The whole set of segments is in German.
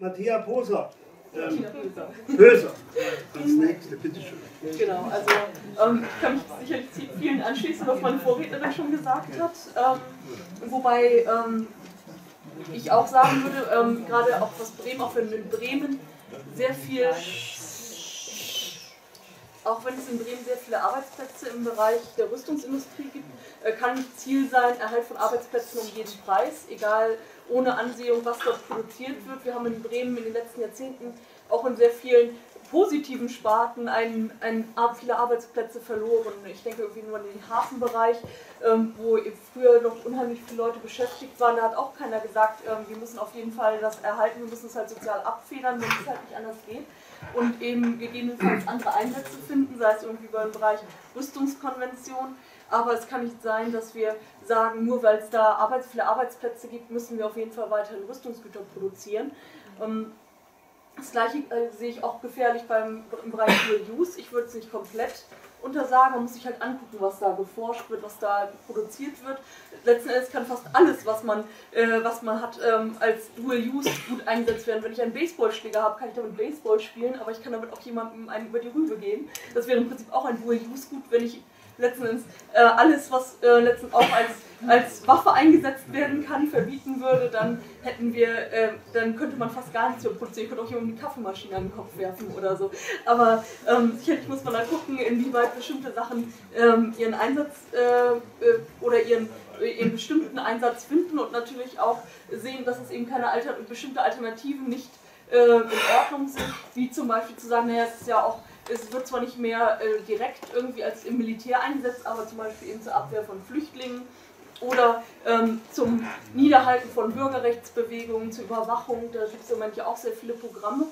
Matthias Poser. Ähm, Böser. Als nächste, bitteschön. Genau, also ähm, ich kann mich sicherlich vielen anschließen, was meine Vorrednerin schon gesagt hat. Ähm, wobei ähm, ich auch sagen würde, ähm, gerade auch was Bremen, auch wenn in Bremen sehr viel, auch wenn es in Bremen sehr viele Arbeitsplätze im Bereich der Rüstungsindustrie gibt, äh, kann Ziel sein, Erhalt von Arbeitsplätzen um jeden Preis, egal ohne Ansehung, was dort produziert wird. Wir haben in Bremen in den letzten Jahrzehnten auch in sehr vielen positiven Sparten ein, ein, viele Arbeitsplätze verloren. Ich denke irgendwie nur an den Hafenbereich, ähm, wo früher noch unheimlich viele Leute beschäftigt waren. Da hat auch keiner gesagt, ähm, wir müssen auf jeden Fall das erhalten, wir müssen es halt sozial abfedern, wenn es halt nicht anders geht. Und eben gegebenenfalls andere Einsätze finden, sei es irgendwie beim Bereich Rüstungskonvention. Aber es kann nicht sein, dass wir sagen, nur weil es da Arbeits viele Arbeitsplätze gibt, müssen wir auf jeden Fall weiterhin Rüstungsgüter produzieren. Ähm, das gleiche äh, sehe ich auch gefährlich beim, im Bereich Dual Use. Ich würde es nicht komplett untersagen, man muss sich halt angucken, was da geforscht wird, was da produziert wird. Letzten Endes kann fast alles, was man, äh, was man hat, ähm, als Dual Use gut eingesetzt werden. Wenn ich einen Baseballschläger habe, kann ich damit Baseball spielen, aber ich kann damit auch jemandem einen über die Rübe geben. Das wäre im Prinzip auch ein Dual Use gut, wenn ich letzten Endes äh, alles, was äh, letzten auch als, als Waffe eingesetzt werden kann, verbieten würde, dann hätten wir, äh, dann könnte man fast gar nichts mehr produzieren. Ich könnte auch jemandem die Kaffeemaschine an den Kopf werfen oder so. Aber ähm, sicherlich muss man da gucken, inwieweit bestimmte Sachen ähm, ihren Einsatz äh, äh, oder ihren ihren bestimmten Einsatz finden und natürlich auch sehen, dass es eben keine Alter bestimmte Alternativen nicht äh, in Ordnung sind, wie zum Beispiel zu sagen, naja, es ist ja auch es wird zwar nicht mehr äh, direkt irgendwie als im Militär eingesetzt, aber zum Beispiel eben zur Abwehr von Flüchtlingen oder ähm, zum Niederhalten von Bürgerrechtsbewegungen, zur Überwachung. Da gibt es im Moment ja auch sehr viele Programme,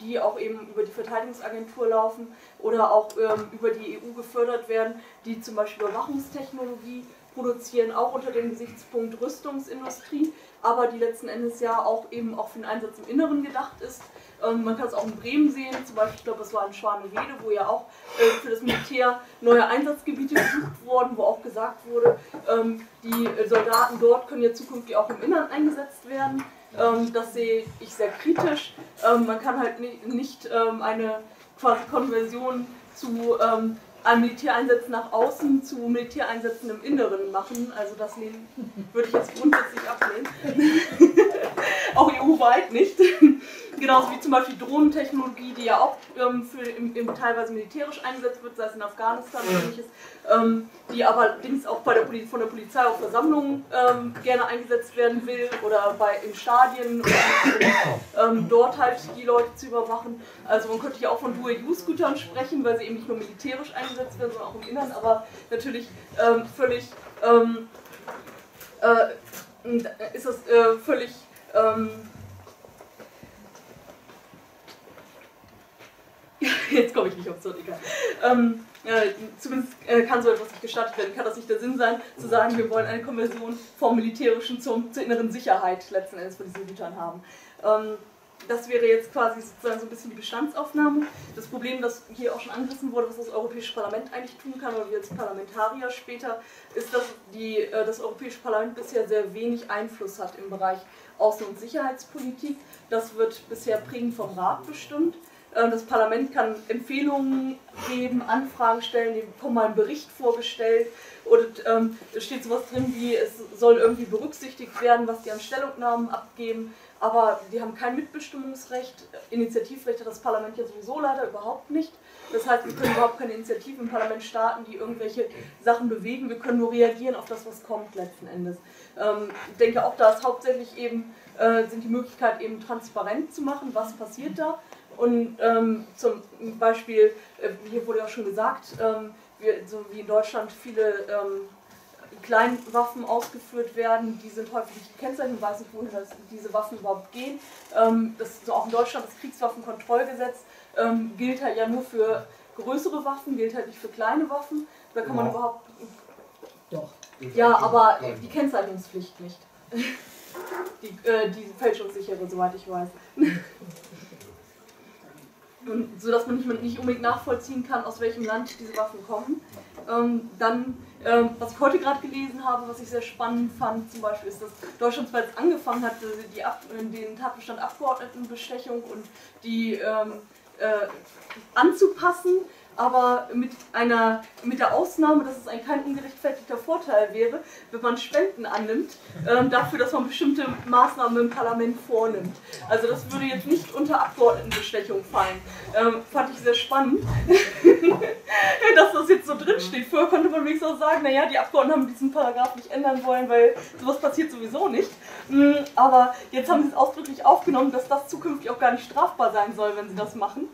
die auch eben über die Verteidigungsagentur laufen oder auch ähm, über die EU gefördert werden, die zum Beispiel Überwachungstechnologie produzieren, auch unter dem Gesichtspunkt Rüstungsindustrie, aber die letzten Endes ja auch eben auch für den Einsatz im Inneren gedacht ist. Ähm, man kann es auch in Bremen sehen, zum Beispiel, ich glaube, es war in Schwanewede, wo ja auch äh, für das Militär neue Einsatzgebiete gesucht wurden, wo auch gesagt wurde, ähm, die Soldaten dort können ja zukünftig auch im Innern eingesetzt werden. Ähm, das sehe ich sehr kritisch. Ähm, man kann halt nicht ähm, eine quasi Konversion zu ähm, an Militäreinsätzen nach außen zu Militäreinsätzen im Inneren machen. Also das würde ich jetzt grundsätzlich ablehnen. auch EU-weit nicht. Genauso wie zum Beispiel Drohnentechnologie, die ja auch ähm, für im, im teilweise militärisch eingesetzt wird, sei es in Afghanistan oder ähnliches, ähm, die allerdings auch bei der von der Polizei auf Versammlungen ähm, gerne eingesetzt werden will oder bei in Stadien oder ähm, dort halt die Leute zu überwachen. Also man könnte hier auch von Dual-Use-Gütern sprechen, weil sie eben nicht nur militärisch eingesetzt werden, sondern auch im Innern, aber natürlich ähm, völlig ähm, äh, ist das äh, völlig ähm, jetzt komme ich nicht aufs Wort, egal. Ähm, äh, zumindest äh, kann so etwas nicht gestartet werden. Kann das nicht der Sinn sein, zu sagen, wir wollen eine Konversion vom Militärischen zum, zur inneren Sicherheit letzten Endes von diesen Gütern haben. Ähm, das wäre jetzt quasi sozusagen so ein bisschen die Bestandsaufnahme. Das Problem, das hier auch schon angerissen wurde, was das Europäische Parlament eigentlich tun kann, oder wir als Parlamentarier später, ist, dass die, äh, das Europäische Parlament bisher sehr wenig Einfluss hat im Bereich Außen- und Sicherheitspolitik. Das wird bisher prägend vom Rat bestimmt. Äh, das Parlament kann Empfehlungen geben, Anfragen stellen, die mal einen Bericht vorgestellt und ähm, es steht sowas drin wie, es soll irgendwie berücksichtigt werden, was die an Stellungnahmen abgeben, aber die haben kein Mitbestimmungsrecht. Initiativrecht hat das Parlament ja sowieso leider überhaupt nicht. Das heißt, wir können überhaupt keine Initiativen im Parlament starten, die irgendwelche Sachen bewegen. Wir können nur reagieren auf das, was kommt letzten Endes. Ähm, ich denke auch, da ist hauptsächlich eben, äh, sind die Möglichkeit eben transparent zu machen, was passiert da. Und ähm, zum Beispiel, äh, hier wurde ja schon gesagt, ähm, wir, so wie in Deutschland viele ähm, Kleinwaffen ausgeführt werden, die sind häufig nicht gekennzeichnet, ich weiß nicht, wohin das, diese Waffen überhaupt gehen. Ähm, das so auch in Deutschland das Kriegswaffenkontrollgesetz ähm, gilt halt ja nur für größere Waffen, gilt halt nicht für kleine Waffen. Da kann man ja. überhaupt. Doch. Ja, aber die Kennzeichnungspflicht nicht. die, äh, die fälschungssichere, soweit ich weiß. und so dass man nicht, nicht unbedingt nachvollziehen kann, aus welchem Land diese Waffen kommen. Ähm, dann, ähm, was ich heute gerade gelesen habe, was ich sehr spannend fand, zum Beispiel ist, dass Deutschland jetzt angefangen hat, die Ab den Tatbestand Abgeordnetenbestechung und die ähm, äh, anzupassen, aber mit, einer, mit der Ausnahme, dass es ein kein ungerechtfertigter Vorteil wäre, wenn man Spenden annimmt, ähm, dafür, dass man bestimmte Maßnahmen im Parlament vornimmt. Also das würde jetzt nicht unter Abgeordnetenbestechung fallen. Ähm, fand ich sehr spannend, dass das jetzt so drinsteht. Vorher konnte man wenigstens auch sagen, naja, die Abgeordneten haben diesen Paragraph nicht ändern wollen, weil sowas passiert sowieso nicht. Mm, aber jetzt haben sie es ausdrücklich aufgenommen, dass das zukünftig auch gar nicht strafbar sein soll, wenn sie das machen.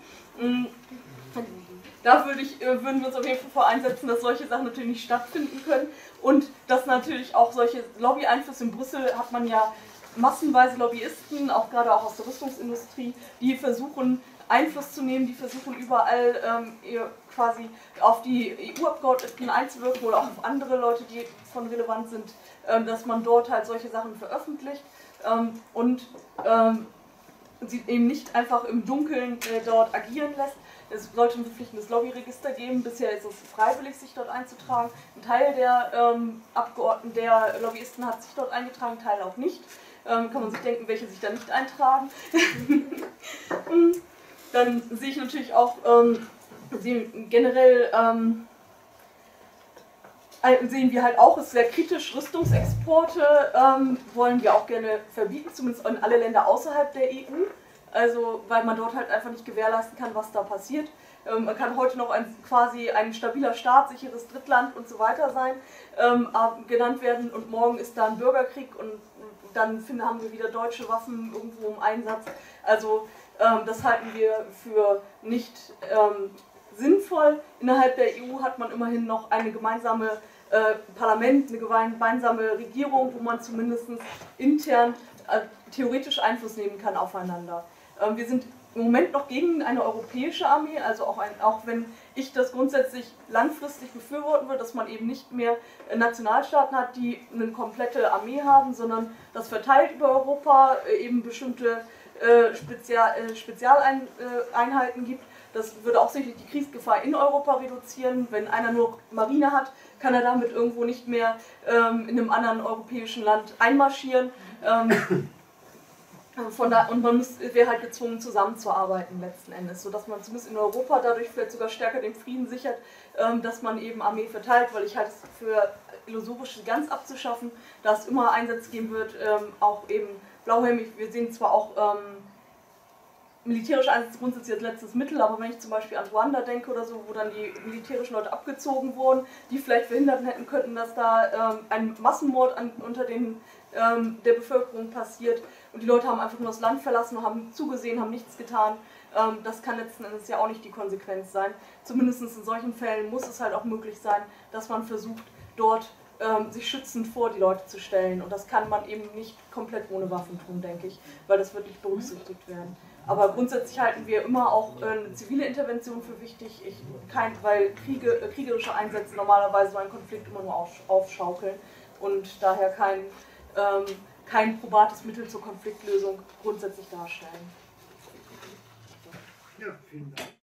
Da würde ich, äh, würden wir uns auf jeden Fall vor einsetzen, dass solche Sachen natürlich nicht stattfinden können. Und dass natürlich auch solche Lobby-Einflüsse in Brüssel hat man ja massenweise Lobbyisten, auch gerade auch aus der Rüstungsindustrie, die versuchen Einfluss zu nehmen, die versuchen überall ähm, quasi auf die EU-Abgeordneten einzuwirken oder auch auf andere Leute, die von relevant sind, ähm, dass man dort halt solche Sachen veröffentlicht ähm, und ähm, sie eben nicht einfach im Dunkeln äh, dort agieren lässt, es sollte ein verpflichtendes Lobbyregister geben. Bisher ist es freiwillig, sich dort einzutragen. Ein Teil der ähm, Abgeordneten, der Lobbyisten hat sich dort eingetragen, ein Teil auch nicht. Ähm, kann man sich denken, welche sich da nicht eintragen. Dann sehe ich natürlich auch ähm, generell ähm, sehen wir halt auch, ist sehr kritisch, Rüstungsexporte ähm, wollen wir auch gerne verbieten, zumindest in alle Länder außerhalb der EU. Also, weil man dort halt einfach nicht gewährleisten kann, was da passiert. Ähm, man kann heute noch ein, quasi ein stabiler Staat, sicheres Drittland und so weiter sein, ähm, genannt werden und morgen ist da ein Bürgerkrieg und dann finden, haben wir wieder deutsche Waffen irgendwo im Einsatz. Also, ähm, das halten wir für nicht ähm, sinnvoll. Innerhalb der EU hat man immerhin noch eine gemeinsame äh, Parlament, eine gemeinsame Regierung, wo man zumindest intern äh, theoretisch Einfluss nehmen kann aufeinander. Ähm, wir sind im Moment noch gegen eine europäische Armee, also auch, ein, auch wenn ich das grundsätzlich langfristig befürworten würde, dass man eben nicht mehr Nationalstaaten hat, die eine komplette Armee haben, sondern das verteilt über Europa äh, eben bestimmte äh, Spezial, äh, Spezialeinheiten gibt. Das würde auch sicherlich die Kriegsgefahr in Europa reduzieren. Wenn einer nur Marine hat, kann er damit irgendwo nicht mehr ähm, in einem anderen europäischen Land einmarschieren. Ähm, von da, und man wäre halt gezwungen, zusammenzuarbeiten letzten Endes, sodass man zumindest in Europa dadurch vielleicht sogar stärker den Frieden sichert, ähm, dass man eben Armee verteilt, weil ich halte es für illusorisch, ganz abzuschaffen, da es immer Einsätze geben wird, ähm, auch eben blauhelmig. Wir sehen zwar auch ähm, militärische Einsätze grundsätzlich als letztes Mittel, aber wenn ich zum Beispiel an Ruanda denke oder so, wo dann die militärischen Leute abgezogen wurden, die vielleicht verhindert hätten könnten, dass da ähm, ein Massenmord an, unter den, ähm, der Bevölkerung passiert, und die Leute haben einfach nur das Land verlassen, haben zugesehen, haben nichts getan. Ähm, das kann letzten Endes ja auch nicht die Konsequenz sein. Zumindest in solchen Fällen muss es halt auch möglich sein, dass man versucht, dort ähm, sich schützend vor die Leute zu stellen. Und das kann man eben nicht komplett ohne Waffen tun, denke ich, weil das wird nicht berücksichtigt werden. Aber grundsätzlich halten wir immer auch äh, eine zivile Intervention für wichtig, ich, kein, weil Kriege, äh, kriegerische Einsätze normalerweise so einen Konflikt immer nur aufschaukeln und daher kein ähm, kein probates Mittel zur Konfliktlösung grundsätzlich darstellen. Ja, vielen Dank.